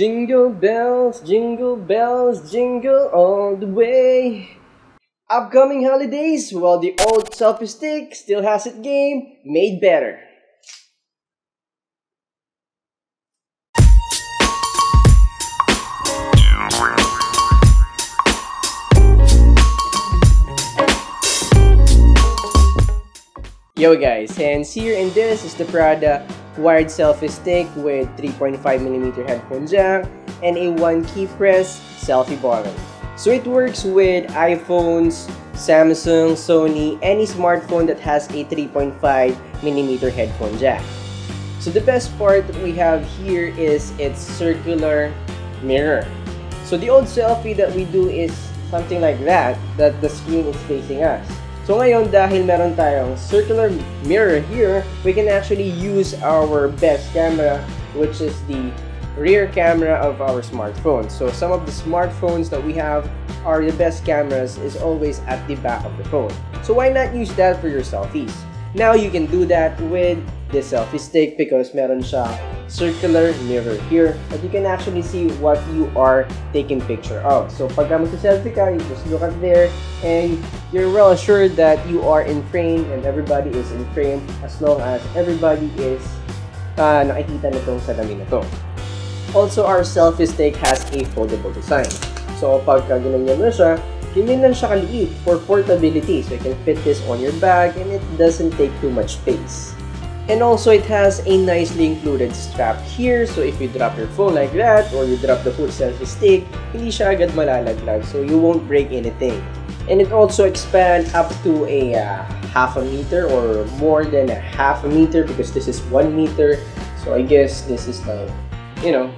Jingle bells, jingle bells, jingle all the way. Upcoming holidays, while the old selfie stick still has its game made better. Yo guys, and here in this is the Proda wired selfie stick with 3.5mm headphone jack and a one key press selfie button. So it works with iPhones, Samsung, Sony, any smartphone that has a 3.5mm headphone jack. So the best part we have here is its circular mirror. So the old selfie that we do is something like that, that the screen is facing us. So ngayon, dahil meron tayong circular mirror here, we can actually use our best camera, which is the rear camera of our smartphone. So some of the smartphones that we have are the best cameras is always at the back of the phone. So why not use that for your selfies? Now you can do that with the selfie stick because meron siya circular mirror here that you can actually see what you are taking picture of. So pagka magsa-selfie ka, you just look at there and you're well assured that you are in frame and everybody is in frame as long as everybody is uh, nakikita nitong salamin na to. Also, our selfie stick has a foldable design. So pagka ganyan mo siya, ganyan lang siya kaliit for portability. So you can fit this on your bag and it doesn't take too much space. And also, it has a nicely included strap here. So, if you drop your phone like that, or you drop the full selfie stick, hindi siya agad malalaglag. So, you won't break anything. And it also expands up to a uh, half a meter or more than a half a meter because this is one meter. So, I guess this is like, you know,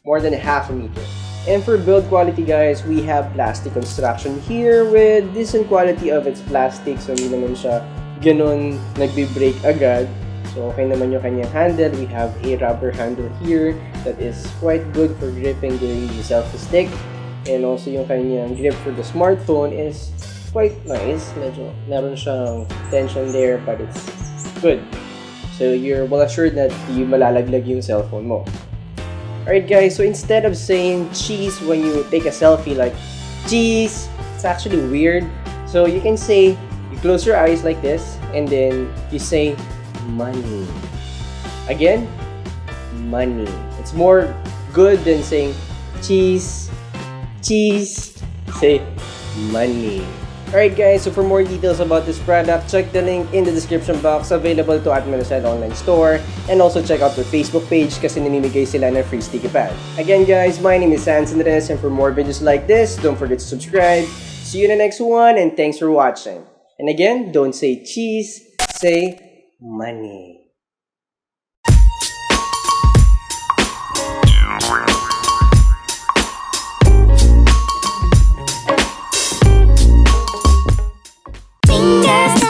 more than a half a meter. And for build quality guys, we have plastic construction here with decent quality of its plastic. So, hindi naman siya ganun nagbe-break agad. So, okay naman yung kanyang handle. We have a rubber handle here that is quite good for gripping the selfie stick. And also yung kanyang grip for the smartphone is quite nice. Medyo meron siyang tension there but it's good. So, you're well assured that hindi malalaglag yung cellphone mo. Alright guys, so instead of saying cheese when you take a selfie like cheese, it's actually weird. So you can say, you close your eyes like this and then you say money. Again, money. It's more good than saying cheese, cheese. Say money. Alright guys, so for more details about this product, check the link in the description box available to Atmanuset Online Store and also check out their Facebook page kasi namimigay sila free sticky pad. Again guys, my name is Hans Andres and for more videos like this, don't forget to subscribe. See you in the next one and thanks for watching. And again, don't say cheese, say money. Fingers